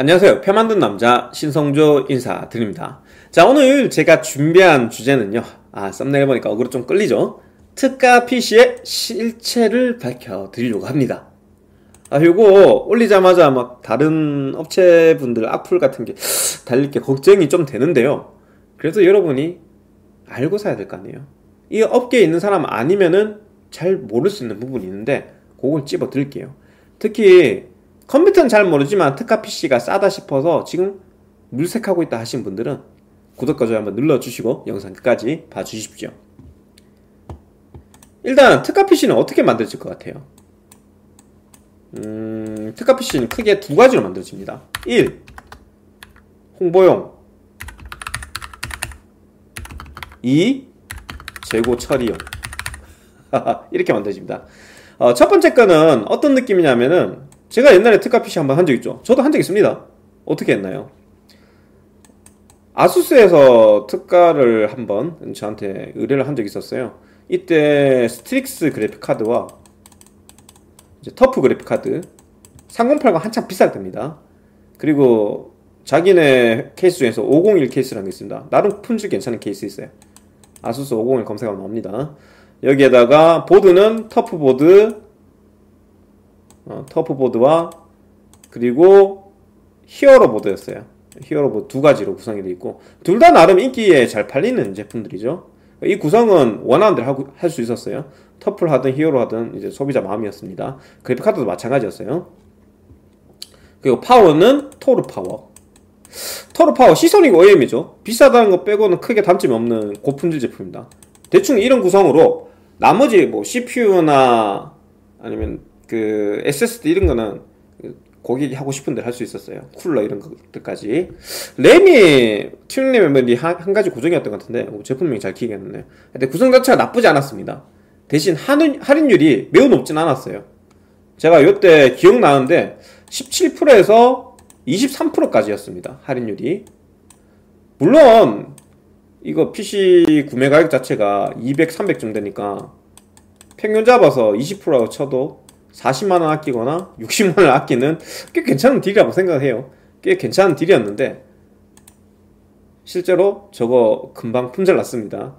안녕하세요. 표 만든 남자 신성조 인사드립니다. 자, 오늘 제가 준비한 주제는요. 아, 썸네일 보니까 어그로 좀 끌리죠? 특가 PC의 실체를 밝혀드리려고 합니다. 아, 요거 올리자마자 막 다른 업체분들 악플 같은 게 달릴 게 걱정이 좀 되는데요. 그래서 여러분이 알고 사야 될 거 아니에요. 이 업계에 있는 사람 아니면은 잘 모를 수 있는 부분이 있는데 그걸 집어 드릴게요. 특히 컴퓨터는 잘 모르지만 특가 PC가 싸다 싶어서 지금 물색하고 있다 하신 분들은 구독과 좋아요 한번 눌러주시고 영상 끝까지 봐주십시오. 일단 특가 PC는 어떻게 만들어질 것 같아요? 음, 특가 PC는 크게 두 가지로 만들어집니다. 1. 홍보용 2. 재고 처리용 이렇게 만들어집니다. 어, 첫 번째 거는 어떤 느낌이냐면은 제가 옛날에 특가 PC 한번 한 적 있죠. 저도 한 적 있습니다. 어떻게 했나요? 아수스에서 특가를 한번 저한테 의뢰를 한 적이 있었어요. 이때 STRIX 그래픽 카드와 TUF 그래픽 카드 3080 한참 비쌀 때입니다. 그리고 자기네 케이스 중에서 501 케이스라는 게 있습니다. 나름 품질 괜찮은 케이스 있어요. 아수스 501 검색하면 나옵니다. 여기에다가 보드는 TUF 보드 어, TUF 보드와 그리고 HERO 보드였어요. HERO 보드 두 가지로 구성이 되어 있고 둘 다 나름 인기리에 잘 팔리는 제품들이죠. 이 구성은 원하는 대로 할 수 있었어요. TUF로 하든 HERO로 하든 이제 소비자 마음이었습니다. 그래픽 카드도 마찬가지였어요. 그리고 파워는 THOR 파워. THOR 파워 Seasonic OEM이죠. 비싸다는 거 빼고는 크게 단점이 없는 고품질 제품입니다. 대충 이런 구성으로 나머지 뭐 CPU나 아니면 그 SSD 이런 거는 고객이 하고 싶은 대로 할 수 있었어요. 쿨러 이런 것들까지. 램이 튜닝 램이 한, 한 가지 고정이었던 것 같은데 뭐 제품명이 잘 안 나네요. 근데 구성 자체가 나쁘지 않았습니다. 대신 할인, 할인율이 매우 높진 않았어요. 제가 이때 기억나는데 17%에서 23%까지였습니다. 할인율이. 물론 이거 PC 구매 가격 자체가 200, 300 정도 되니까 평균 잡아서 20%라고 쳐도 40만원 아끼거나 60만원 아끼는 꽤 괜찮은 딜이라고 생각해요. 꽤 괜찮은 딜이었는데 실제로 저거 금방 품절 났습니다.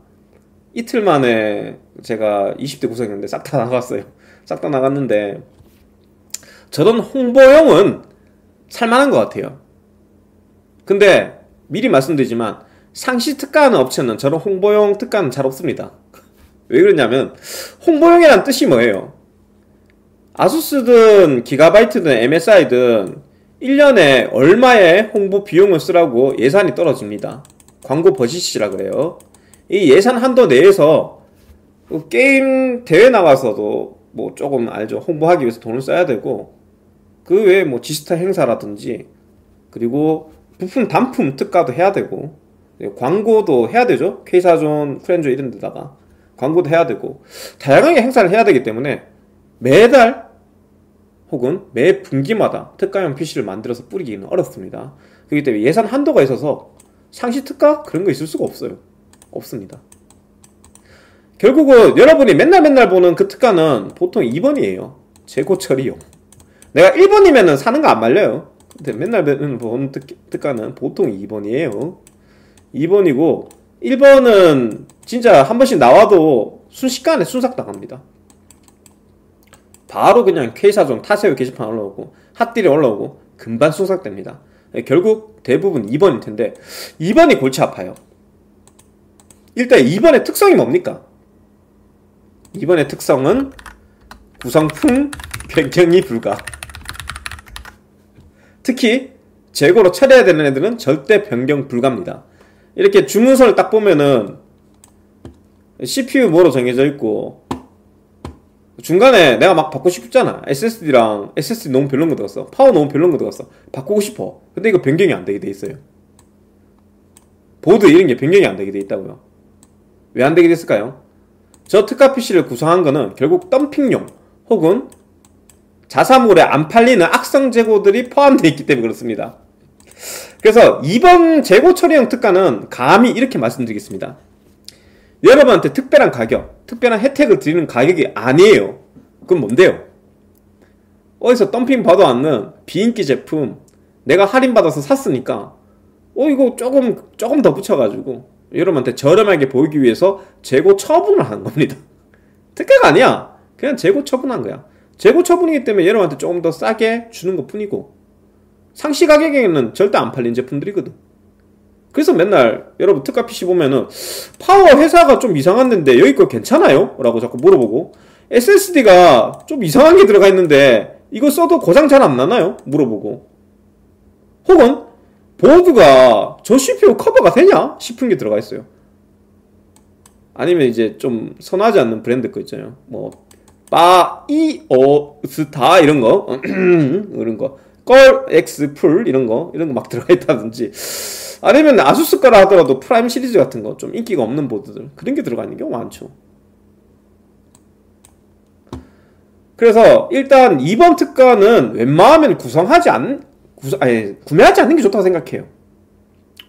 이틀 만에 제가 20대 구성했는데 싹 다 나갔어요. 싹 다 나갔는데 저런 홍보용은 살만한 것 같아요. 근데 미리 말씀드리지만 상시 특가하는 업체는 저런 홍보용 특가는 잘 없습니다. 왜 그러냐면 홍보용이란 뜻이 뭐예요? 아수스든 기가바이트든 MSI든 1년에 얼마의 홍보 비용을 쓰라고 예산이 떨어집니다. 광고 버짓이라 그래요. 이 예산 한도 내에서 그 게임 대회 나가서도 뭐 조금 알죠. 홍보하기 위해서 돈을 써야 되고 그 외에 뭐 지스타 행사라든지 그리고 부품 단품 특가도 해야 되고 광고도 해야 되죠. K사존, 프렌조 이런 데다가 광고도 해야 되고 다양하게 행사를 해야 되기 때문에 매달 혹은 매 분기마다 특가형 PC를 만들어서 뿌리기는 어렵습니다. 그렇기 때문에 예산 한도가 있어서 상시 특가 그런 거 있을 수가 없어요. 없습니다. 결국은 여러분이 맨날 맨날 보는 그 특가는 보통 2번이에요. 재고 처리용. 내가 1번이면 사는 거 안 말려요. 근데 맨날 보는 특, 가는 보통 2번이에요. 2번이고 1번은 진짜 한 번씩 나와도 순식간에 순삭 당합니다. 바로 그냥 K사정 타세요 게시판 올라오고 핫딜이 올라오고 금방 순삭됩니다. 결국 대부분 2번일 텐데 2번이 골치 아파요. 일단 2번의 특성이 뭡니까? 2번의 특성은 구성품 변경이 불가. 특히 재고로 처리해야 되는 애들은 절대 변경 불가입니다. 이렇게 주문서를 딱 보면은 CPU 뭐로 정해져 있고 중간에 내가 막 바꾸고 싶잖아. SSD랑 SSD 너무 별론 거 들어갔어. 파워 너무 별론 거 들어갔어. 바꾸고 싶어. 근데 이거 변경이 안 되게 돼 있어요. 보드 이런 게 변경이 안 되게 돼 있다고요. 왜 안 되게 됐을까요? 저 특가 PC를 구성한 거는 결국 덤핑용 혹은 자사몰에 안 팔리는 악성 재고들이 포함되어 있기 때문에 그렇습니다. 그래서 이번 재고 처리형 특가는 감히 이렇게 말씀드리겠습니다 여러분한테 특별한 가격, 특별한 혜택을 드리는 가격이 아니에요. 그럼 뭔데요? 어디서 덤핑 받아 왔는 비인기 제품, 내가 할인받아서 샀으니까 어 이거 조금 조금 더 붙여가지고 여러분한테 저렴하게 보이기 위해서 재고 처분을 한 겁니다 특가가 아니야 그냥 재고 처분한 거야 재고 처분이기 때문에 여러분한테 조금 더 싸게 주는 것 뿐이고 상시 가격에는 절대 안 팔린 제품들이거든 그래서 맨날 여러분 특가 PC 보면은 파워 회사가 좀 이상한 데인데 여기 거 괜찮아요? 라고 자꾸 물어보고 SSD가 좀 이상한 게 들어가 있는데 이거 써도 고장 잘 안 나나요? 물어보고 혹은 보드가 저 CPU 커버가 되냐? 싶은 게 들어가 있어요 아니면 이제 좀 선호하지 않는 브랜드 거 있잖아요 뭐 Biostar 이런 거 이런 거 Colorful 이런 거 이런 거 막 들어가 있다든지. 아니면 아수스 거라 하더라도 PRIME 시리즈 같은 거 좀 인기가 없는 보드들 그런 게 들어가 있는 경우 많죠. 그래서 일단 이번 특가는 웬만하면 구성하지 않 구성, 아니 구매하지 않는 게 좋다고 생각해요.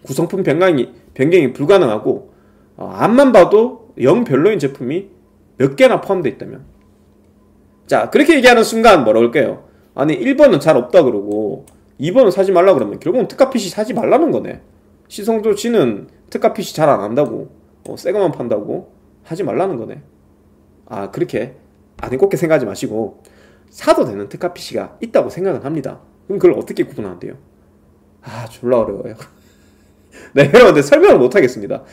구성품 변경이 변경이 불가능하고 어, 앞만 봐도 영 별로인 제품이 몇 개나 포함되어 있다면. 자 그렇게 얘기하는 순간 뭐라 그럴게요 아니 1번은 잘 없다 그러고 2번은 사지 말라 그러면 결국은 특가 PC 사지 말라는 거네. 시성조 씨는 특가 PC 잘 안 한다고 어, 새 거만 판다고 하지 말라는 거네. 아 그렇게 아니 곱게 생각하지 마시고 사도 되는 특가 PC가 있다고 생각은 합니다. 그럼 그걸 어떻게 구분하는데요? 아 졸라 어려워요. 네 여러분들 설명을 못하겠습니다.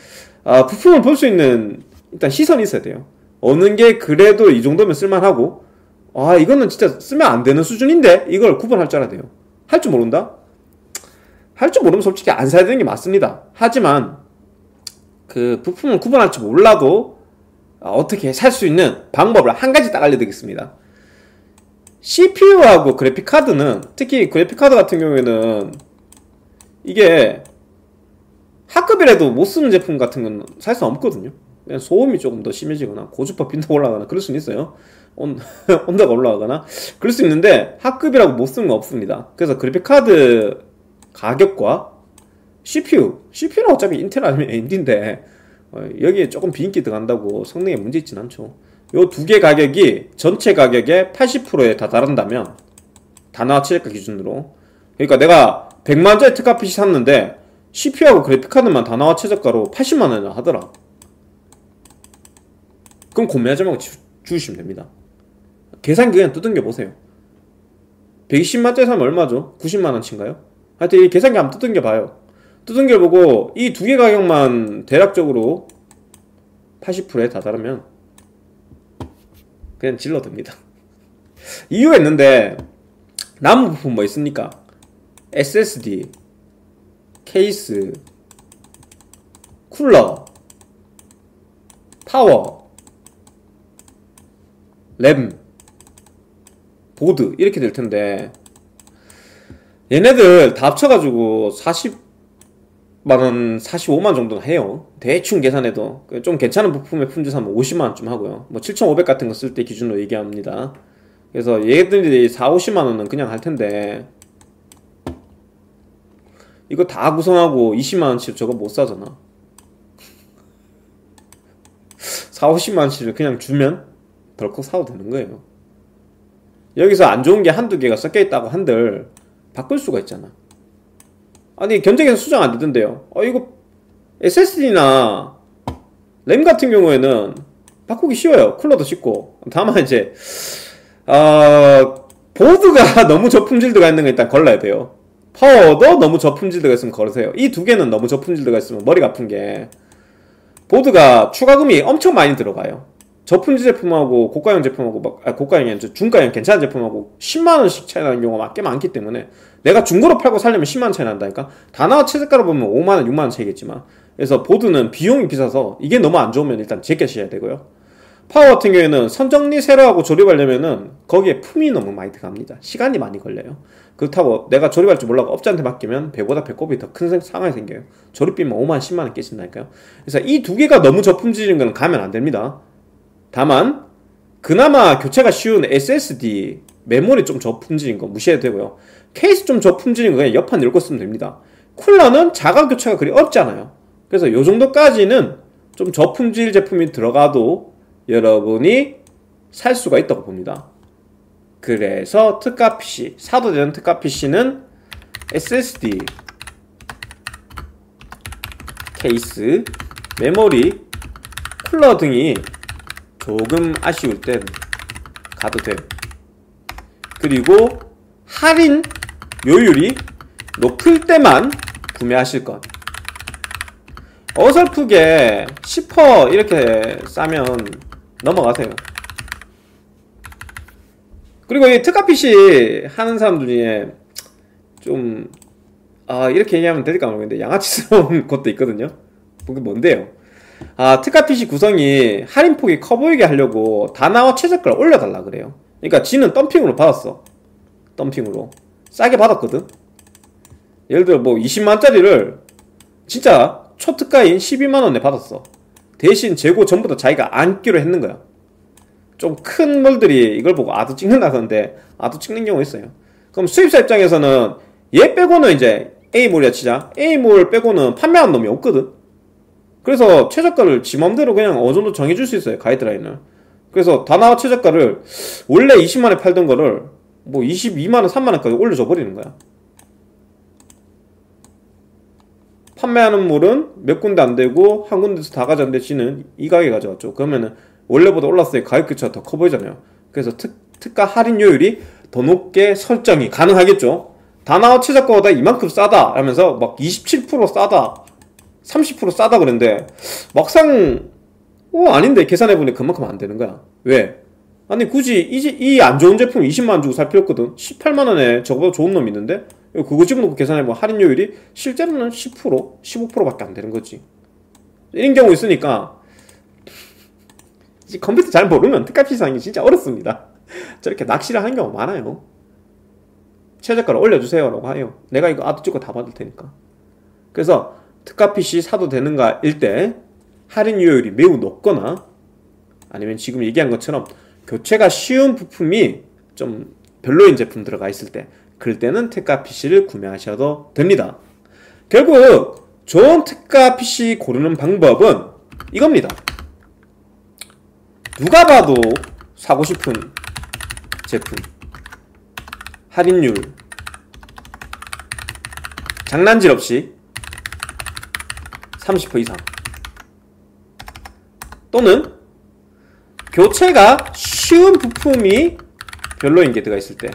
아 부품을 볼 수 있는 일단 시선이 있어야 돼요. 어느 게 그래도 이 정도면 쓸만하고 아 이거는 진짜 쓰면 안 되는 수준인데 이걸 구분할 줄 알아야 돼요. 할 줄 모른다? 할 줄 모르면 솔직히 안 사야 되는 게 맞습니다. 하지만 그 부품을 구분할 줄 몰라도 어떻게 살 수 있는 방법을 한 가지 딱 알려드리겠습니다. CPU하고 그래픽카드는 특히 그래픽카드 같은 경우에는 이게 하급이라도 못 쓰는 제품 같은 건 사실상 없거든요. 소음이 조금 더 심해지거나 고주파 빈도 올라가거나 그럴 수는 있어요 온, 온도가 올라가거나? 그럴 수 있는데 하급이라고 못 쓰는 거 없습니다. 그래서 그래픽카드 가격과 CPU CPU는 어차피 인텔 아니면 AMD인데 어, 여기에 조금 비인기 들어간다고 성능에 문제 있진 않죠. 요 두 개 가격이 전체 가격의 80%에 다 다른다면 단화 최저가 기준으로. 그러니까 내가 100만원짜리 특가 PC 샀는데 CPU하고 그래픽카드만 단화와 최저가로 80만원이나 하더라. 그럼 구매하지 말고 주시면 됩니다 계산기 그냥 두둥겨 보세요 120만짜리 사면 얼마죠? 90만원치인가요? 하여튼 이 계산기 한번 두둥겨 봐요 두둥겨 보고 이 두 개 가격만 대략적으로 80%에 다다르면 그냥 질러듭니다 이유가 있는데 남은 부품 뭐 있습니까? SSD 케이스 쿨러 파워 램 보드 이렇게 될 텐데. 얘네들 다 합쳐가지고 40만원 45만 정도는 해요. 대충 계산해도. 좀 괜찮은 부품의 품질 사면 50만원쯤 하고요. 뭐 7500 같은 거 쓸 때 기준으로 얘기합니다. 그래서 얘들이 4, 50만원은 그냥 할 텐데. 이거 다 구성하고 20만원치로 저거 못 사잖아. 4, 50만원치를 그냥 주면 덜컥 사도 되는 거예요 여기서 안 좋은 게 한두 개가 섞여 있다고 한들 바꿀 수가 있잖아. 아니 견적에서 수정 안 되던데요. 어 이거 SSD나 램 같은 경우에는 바꾸기 쉬워요. 쿨러도 쉽고. 다만 이제 어, 보드가 너무 저품질 들어가 있는 거 일단 걸러야 돼요. 파워도 너무 저품질 들어가 있으면 걸으세요. 이 두 개는 너무 저품질 들어가 있으면 머리가 아픈 게 보드가 추가금이 엄청 많이 들어가요 저품질 제품하고 고가형 제품하고 막 아, 고가형이 아니라 중가형 괜찮은 제품하고 10만 원씩 차이 나는 경우가 꽤 많기 때문에 내가 중고로 팔고 살려면 10만 원 차이 난다니까? 다나와 최저가로 보면 5만 원 6만 원 차이겠지만. 그래서 보드는 비용이 비싸서 이게 너무 안 좋으면 일단 제껴셔야 되고요. 파워 같은 경우에는 선정리 새로 하고 조립하려면은 거기에 품이 너무 많이 들어갑니다. 시간이 많이 걸려요. 그렇다고 내가 조립할 줄 모르고 업자한테 맡기면 배보다 배꼽이 더 큰 상황이 생겨요. 조립비만 5만 10만 원 깨진다니까요. 그래서 이 두 개가 너무 저품질인 거는 가면 안 됩니다 다만 그나마 교체가 쉬운 SSD 메모리 좀 저품질인 거 무시해도 되고요. 케이스 좀 저품질인 거 그냥 옆판 읽었으면 됩니다. 쿨러는 자가 교체가 그리 어렵잖아요. 그래서 요 정도까지는 좀 저품질 제품이 들어가도 여러분이 살 수가 있다고 봅니다. 그래서 특가 PC 사도 되는 특가 PC는 SSD 케이스 메모리 쿨러 등이 조금 아쉬울 땐 가도 돼 그리고 할인 요율이 높을 때만 구매하실 것 어설프게 10% 이렇게 싸면 넘어가세요 그리고 이 특가 PC 하는 사람들 중에 좀, 아, 이렇게 얘기하면 될까 모르겠는데, 양아치스러운 것도 있거든요? 그게 뭔데요? 아, 특가 PC 구성이 할인폭이 커 보이게 하려고 다나와 최저가를 올려달라 그래요. 그러니까 지는 덤핑으로 받았어. 덤핑으로. 싸게 받았거든? 예를 들어 뭐 20만짜리를 진짜 초특가인 12만원에 받았어. 대신 재고 전부 다 자기가 안기로 했는 거야. 좀 큰 몰들이 이걸 보고 아도 찍는다던데 아도 찍는 경우 있어요. 그럼 수입사 입장에서는 얘 빼고는 이제 A몰이야 치자. A몰 빼고는 판매한 놈이 없거든. 그래서 최저가를 지 맘대로 그냥 어느 정도 정해줄 수 있어요. 가이드라인을. 그래서 다나와 최저가를 원래 20만원에 팔던 거를 뭐 22만원, 3만원까지 올려줘 버리는 거야. 판매하는 몰은 몇 군데 안 되고 한 군데서 다 가져왔는데 지는 이 가격에 가져왔죠. 그러면은 원래보다 올랐을 때 가격 교차가 더 커 보이잖아요. 그래서 특, 특가 할인율이 더 높게 설정이 가능하겠죠. 다나와 최저가보다 이만큼 싸다 하면서 막 27% 싸다 30% 싸다 그랬는데 막상 어 아닌데 계산해보니 그만큼 안 되는 거야 왜? 아니 굳이 이 안 좋은 제품 20만원 주고 살 필요 없거든 18만원에 저거보다 좋은 놈 있는데 그거 집어넣고 계산해보면 할인율이 실제로는 10% 15%밖에 안 되는 거지 이런 경우 있으니까 컴퓨터 잘 모르면 특값 시상이 진짜 어렵습니다. 저렇게 낚시를 하는 경우 많아요. 최저가를 올려주세요 라고 해요. 내가 이거 아도 찍고 다 받을 테니까. 그래서 특가 PC 사도 되는가 일 때 할인율이 매우 높거나 아니면 지금 얘기한 것처럼 교체가 쉬운 부품이 좀 별로인 제품 들어가 있을 때 그럴 때는 특가 PC를 구매하셔도 됩니다. 결국 좋은 특가 PC 고르는 방법은 이겁니다. 누가 봐도 사고 싶은 제품 할인율 장난질 없이 30% 이상. 또는 교체가 쉬운 부품이 별로인 게 들어가 있을 때.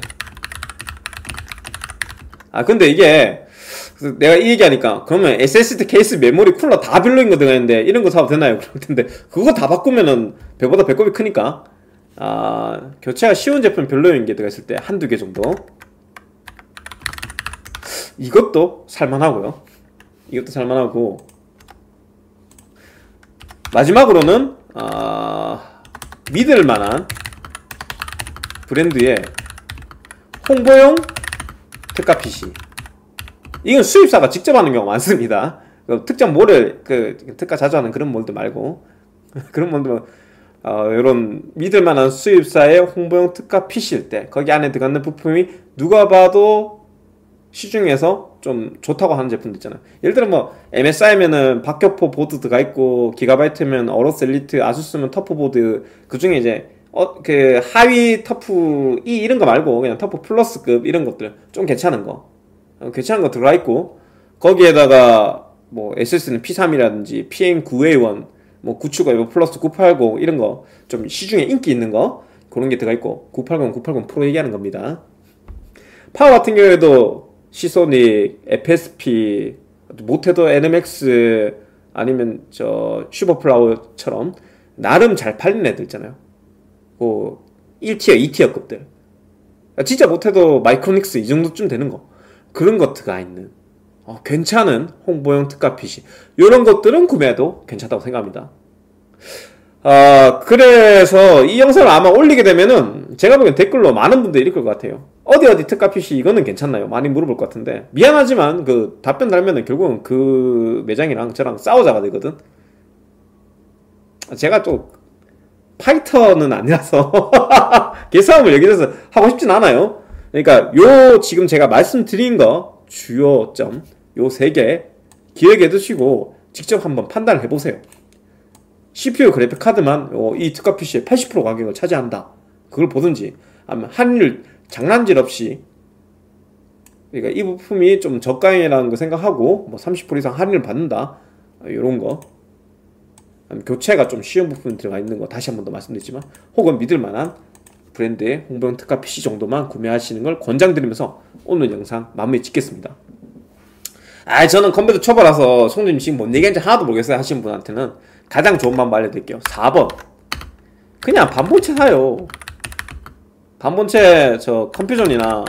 아 근데 이게 내가 이 얘기하니까 그러면 SSD 케이스 메모리 쿨러 다 별로인 거 들어가는데 이런 거 사도 되나요? 그럴 텐데 그거 다 바꾸면은 배보다 배꼽이 크니까. 아 교체가 쉬운 제품 별로인 게 들어갔을 때 한두 개 정도. 이것도 살만하고요. 이것도 살만하고 마지막으로는 아 믿을 만한 브랜드의 홍보용 특가 PC 이건 수입사가 직접 하는 경우가 많습니다. 그 특정 몰을 그 특가 자주 하는 그런 몰도 말고 그런 몰도 어, 이런 믿을만한 수입사의 홍보용 특가 PC일 때 거기 안에 들어가는 부품이 누가 봐도 시중에서 좀 좋다고 하는 제품도 있잖아요. 예를 들어 뭐 MSI면은 박격포 보드 들어가 있고 기가바이트면 AORUS ELITE, 아수스면 TUF 보드 그 중에 이제 어, 그 하위 TUF E 이런 거 말고 그냥 TUF PLUS급 이런 것들 좀 괜찮은 거 어, 괜찮은 거 들어가 있고 거기에다가 뭐 SSD는 P31이라든지 PM9A1 뭐 970 EVO Plus 980 이런 거 좀 시중에 인기 있는 거 그런 게 들어가 있고 980 980 프로 얘기하는 겁니다. 파워 같은 경우에도 Seasonic, FSP, 못해도 NMX 아니면 저 Super Flower처럼 나름 잘 팔리는 애들 있잖아요. 뭐 1티어, 2티어급들. 진짜 못해도 마이크로닉스 이 정도쯤 되는 거. 그런 것 들어가 있는 어, 괜찮은 홍보용 특가 PC 이런 것들은 구매해도 괜찮다고 생각합니다. 아 그래서 이 영상을 아마 올리게 되면은 제가 보기엔 댓글로 많은 분들이 읽을 것 같아요. 어디 어디 특가 PC 이거는 괜찮나요? 많이 물어볼 것 같은데 미안하지만 그 답변 달면은 결국은 그 매장이랑 저랑 싸우자가 되거든. 제가 또 파이터는 아니라서 개싸움을 여기서 하고 싶진 않아요. 그러니까 요 지금 제가 말씀드린 거 주요 점 요 세 개 기획해 두시고 직접 한번 판단을 해보세요. CPU 그래픽 카드만 이 특가 PC의 80% 가격을 차지한다. 그걸 보든지 아니면 한율 장난질 없이 그러니까 이 부품이 좀 저가이라는 거 생각하고 뭐 30% 이상 할인을 받는다 이런 거 교체가 좀 쉬운 부분 들어가 있는 거 다시 한 번 더 말씀드리지만 혹은 믿을 만한 브랜드의 홍보용 특가 PC 정도만 구매하시는 걸 권장드리면서 오늘 영상 마무리 짓겠습니다. 아 저는 컴퓨터 초보라서 송님 지금 뭔 얘기인지 하나도 모르겠어요 하시는 분한테는 가장 좋은 방법 알려드릴게요. 4번 그냥 반본체 사요. 반본체 저 컴퓨전이나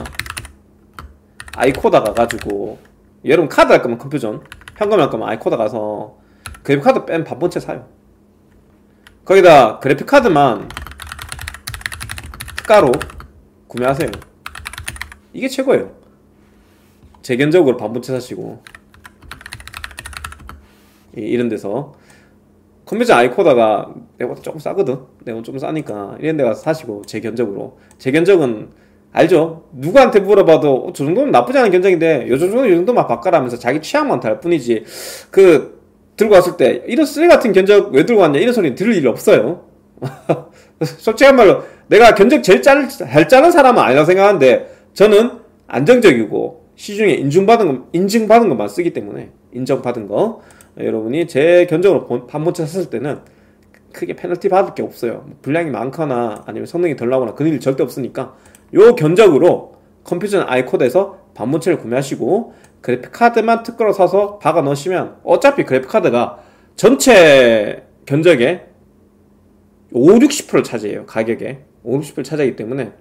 아이코다 가가지고 여러분 카드 할 거면 컴퓨전 현금 할 거면 아이코다 가서 그래픽 카드 뺀 반본체 사요. 거기다 그래픽 카드만 특가로 구매하세요. 이게 최고예요. 재견적으로 반본체 사시고 이런 데서 컴퓨터 아이코다가 내가 조금 싸거든. 내가 좀 싸니까 이런 데가 사시고 재견적으로 재견적은 알죠? 누구한테 물어봐도 어, 저 정도면 나쁘지 않은 견적인데 요 정도 요 정도만 바꿔라면서 자기 취향만 달 뿐이지 그 들고 왔을 때 이런 쓰레 같은 견적 왜 들고 왔냐 이런 소리 들을 일 없어요. 솔직한 말로 내가 견적 제일 잘, 잘 짜는 사람은 아니라 생각하는데 저는 안정적이고 시중에 인증받은 거, 인증받은 것만 쓰기 때문에 인정받은 거 여러분이 제 견적으로 반모차 샀을 때는 크게 페널티 받을 게 없어요. 뭐 분량이 많거나 아니면 성능이 덜 나거나 그런 일이 절대 없으니까 요 견적으로 컴퓨터 아이코다에서 반본체를 구매하시고 그래픽 카드만 특가로 사서 박아 넣으시면 어차피 그래픽 카드가 전체 견적의 5, 60%를 차지해요. 가격에. 5, 60%를 차지하기 때문에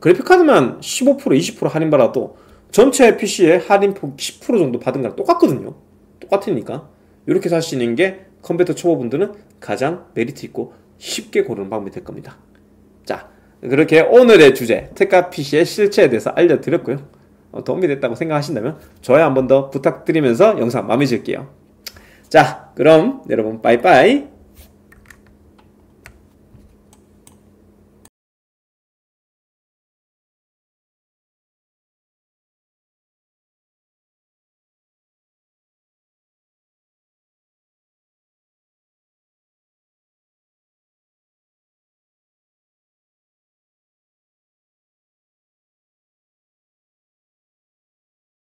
그래픽 카드만 15% 20% 할인 받아도 전체 PC에 할인폭 10% 정도 받은 거랑 똑같거든요. 똑같으니까 이렇게 사시는 게 컴퓨터 초보분들은 가장 메리트 있고 쉽게 고르는 방법이 될 겁니다. 자, 그렇게 오늘의 주제 특가 PC의 실체에 대해서 알려드렸고요. 어, 도움이 됐다고 생각하신다면 좋아요 한 번 더 부탁드리면서 영상 마무리 질게요. 자, 그럼 여러분 빠이빠이.